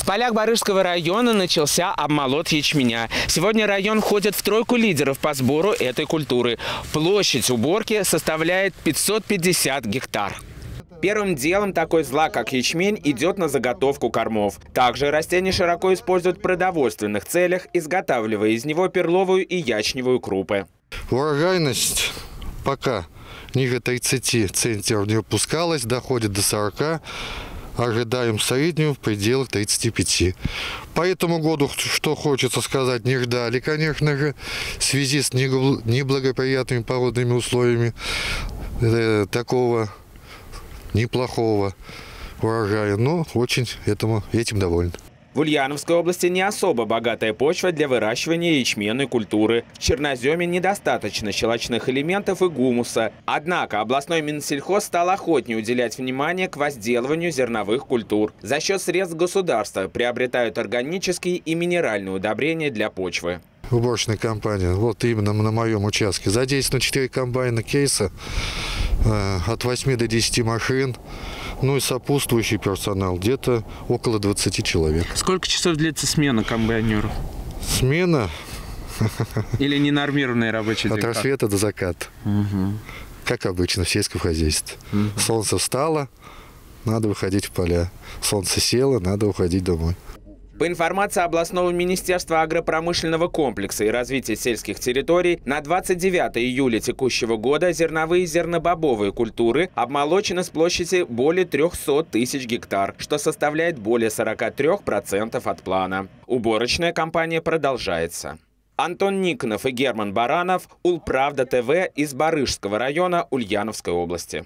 В полях Барышского района начался обмолот ячменя. Сегодня район входит в тройку лидеров по сбору этой культуры. Площадь уборки составляет 550 гектар. Первым делом такой злак, как ячмень, идет на заготовку кормов. Также растение широко используют в продовольственных целях, изготавливая из него перловую и ячневую крупы. Урожайность пока ниже 30 центнеров не опускалась, доходит до 40. Ожидаем среднюю в пределах 35. По этому году, что хочется сказать, не ждали, конечно же, в связи с неблагоприятными погодными условиями э, такого неплохого урожая, но очень этому, этим доволен. В Ульяновской области не особо богатая почва для выращивания ячменной культуры. В черноземе недостаточно щелочных элементов и гумуса. Однако областной Минсельхоз стал охотнее уделять внимание к возделыванию зерновых культур. За счет средств государства приобретают органические и минеральные удобрения для почвы уборочная компания, вот именно на моем участке. Задействовано 4 комбайна кейса, от 8 до 10 машин. Ну и сопутствующий персонал, где-то около 20 человек. Сколько часов длится смена комбайнеру? Смена? Или ненормированный рабочий день? От рассвета до заката. Угу. Как обычно в сельском хозяйстве. Угу. Солнце встало, надо выходить в поля. Солнце село, надо уходить домой. По информации областного министерства агропромышленного комплекса и развития сельских территорий, на 29 июля текущего года зерновые и зернобобовые культуры обмолочены с площади более 300 тысяч гектар, что составляет более 43% от плана. Уборочная кампания продолжается. Антон Никонов и Герман Баранов, Улправда ТВ из Барышского района Ульяновской области.